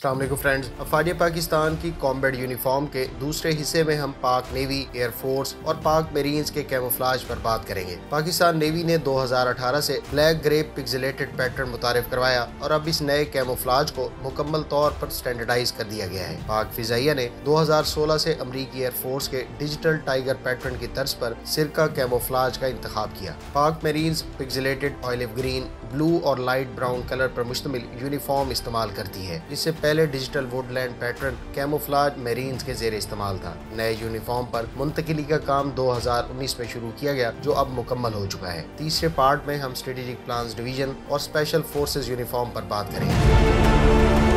Aslam friends. अफवाज Pakistan की combat uniform के दूसरे हिस्से में हम पाक नेवी एयरफोर्स और पाक मेरीन्स के कैमोफ्लाज पर बात करेंगे। पाकिस्तान नेवी ने 2018 से ब्लैक ग्रे पिक्सलेटेड पैटर्न मुतारफ करवाया और अब इस नए कैमोफ्लाज को मुकम्मल तौर पर स्टैंडर्डाइज कर दिया गया है। पाक फिजाइया ने 2016 से अमरीकी एयरफोर्स के डिजिटल टाइगर पैटर्न की तर्ज पर सिरका कैमोफ्लाज का इंतखब किया। Pak marines pixelated olive green, blue और लाइट ब्राउन कलर पर मुश्तमिल यूनिफॉर्म इस्तेमाल करती है। जिससे पहले digital woodland pattern camouflage marines के जेर इस्तेमाल था। नए यूनिफॉर्म पर मुंतकली का काम 2019 में शुरू किया गया, जो अब मुकम्मल हो चुका है। तीसरे पार्ट में हम स्ट्रेटेजिक प्लान डिवीज़न और स्पेशल फोर्सेज यूनिफॉर्म पर बात करेंगे।